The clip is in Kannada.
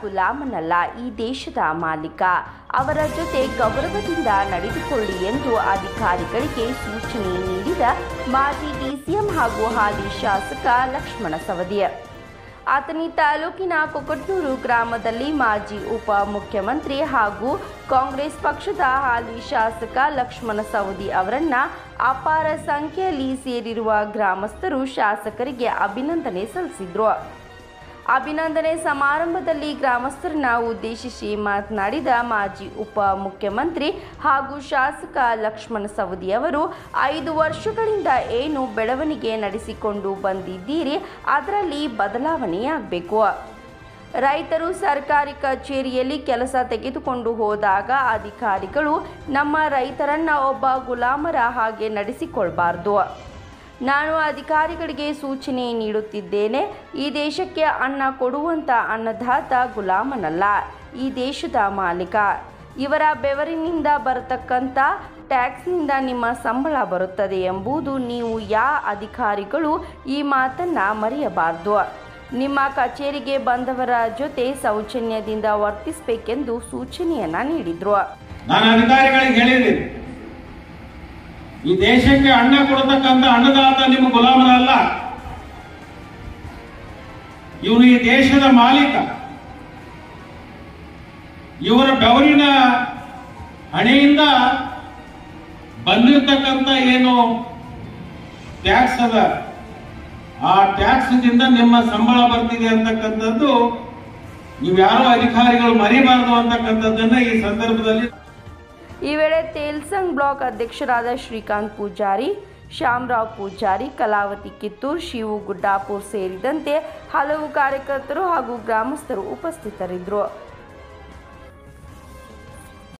ಗುಲಾಮನಲ್ಲ ಈ ದೇಶದ ಮಾಲೀಕ. ಅವರ ಜೊತೆ ಗೌರವದಿಂದ ನಡೆದುಕೊಳ್ಳಿ ಎಂದು ಅಧಿಕಾರಿಗಳಿಗೆ ಸೂಚನೆ ನೀಡಿದ ಮಾಜಿ ಡಿಸಿಎಂ ಹಾಗೂ ಹಾಲಿ ಶಾಸಕ ಲಕ್ಷ್ಮಣ ಸವದಿಯ ಆತನಿ ತಾಲೂಕಿನ ಕೊಕಟ್ನೂರು ಗ್ರಾಮದಲ್ಲಿ ಮಾಜಿ ಉಪ ಮುಖ್ಯಮಂತ್ರಿ ಹಾಗೂ ಕಾಂಗ್ರೆಸ್ ಪಕ್ಷದ ಹಾಲಿ ಶಾಸಕ ಲಕ್ಷ್ಮಣ ಸವದಿ ಅವರನ್ನ ಅಪಾರ ಸಂಖ್ಯೆಯಲ್ಲಿ ಸೇರಿರುವ ಗ್ರಾಮಸ್ಥರು ಶಾಸಕರಿಗೆ ಅಭಿನಂದನೆ ಸಲ್ಲಿಸಿದ್ರು. ಅಭಿನಂದನೆ ಸಮಾರಂಭದಲ್ಲಿ ಗ್ರಾಮಸ್ಥರನ್ನ ಉದ್ದೇಶಿಸಿ ಮಾತನಾಡಿದ ಮಾಜಿ ಉಪ ಮುಖ್ಯಮಂತ್ರಿ ಹಾಗೂ ಶಾಸಕ ಲಕ್ಷ್ಮಣ ಸವದಿ ಅವರು, ಐದು ವರ್ಷಗಳಿಂದ ಏನು ಬೆಳವಣಿಗೆ ನಡೆಸಿಕೊಂಡು ಬಂದಿದ್ದೀರಿ, ಅದರಲ್ಲಿ ಬದಲಾವಣೆಯಾಗಬೇಕು. ರೈತರು ಸರ್ಕಾರಿ ಕಚೇರಿಯಲ್ಲಿ ಕೆಲಸ ತೆಗೆದುಕೊಂಡು ಹೋದಾಗ ಅಧಿಕಾರಿಗಳು ನಮ್ಮ ರೈತರನ್ನ ಒಬ್ಬ ಗುಲಾಮರ ಹಾಗೆ ನಡೆಸಿಕೊಳ್ಬಾರ್ದು. ನಾನು ಅಧಿಕಾರಿಗಳಿಗೆ ಸೂಚನೆ ನೀಡುತ್ತಿದ್ದೇನೆ, ಈ ದೇಶಕ್ಕೆ ಅನ್ನ ಕೊಡುವಂಥ ಅನ್ನದಾತ ಗುಲಾಮನಲ್ಲ, ಈ ದೇಶದ ಮಾಲೀಕ. ಇವರ ಬೆವರಿನಿಂದ ಬರತಕ್ಕಂಥ ಟ್ಯಾಕ್ಸ್ನಿಂದ ನಿಮ್ಮ ಸಂಬಳ ಬರುತ್ತದೆ ಎಂಬುದು ನೀವು ಯಾ ಅಧಿಕಾರಿಗಳು ಈ ಮಾತನ್ನು ಮರೆಯಬಾರದು. ನಿಮ್ಮ ಕಚೇರಿಗೆ ಬಂದವರ ಜೊತೆ ಸೌಜನ್ಯದಿಂದ ವರ್ತಿಸಬೇಕೆಂದು ಸೂಚನೆಯನ್ನ ನೀಡಿದ್ರು. ಈ ದೇಶಕ್ಕೆ ಅನ್ನ ಕೊಡತಕ್ಕಂಥ ಅನ್ನದಾತ ನಿಮ್ಮ ಗುಲಾಮರಲ್ಲ ಇವನು ಈ ದೇಶದ ಮಾಲೀಕ. ಇವರ ಬೆವರಿನ ಹಣೆಯಿಂದ ಬಂದಿರತಕ್ಕಂಥ ಏನು ಟ್ಯಾಕ್ಸ್ ಅದ? ಆ ಟ್ಯಾಕ್ಸ್ದಿಂದ ನಿಮ್ಮ ಸಂಬಳ ಬರ್ತಿದೆ ಅಂತಕ್ಕಂಥದ್ದು, ನೀವ್ಯಾರೋ ಅಧಿಕಾರಿಗಳು ಮರಿಬಾರದು ಅಂತಕ್ಕಂಥದ್ದನ್ನ ಈ ಸಂದರ್ಭದಲ್ಲಿ ಈ ವೇಳೆ ತೇಲ್ಸಂಗ್ ಬ್ಲಾಕ್ ಅಧ್ಯಕ್ಷರಾದ ಶ್ರೀಕಾಂತ್ ಪೂಜಾರಿ, ಶ್ಯಾಮರಾವ್ ಪೂಜಾರಿ, ಕಲಾವತಿ ಕಿತ್ತೂರ್, ಶಿವು ಗುಡ್ಡಾಪುರ್ ಸೇರಿದಂತೆ ಹಲವು ಕಾರ್ಯಕರ್ತರು ಹಾಗೂ ಗ್ರಾಮಸ್ಥರು ಉಪಸ್ಥಿತರಿದ್ದರು.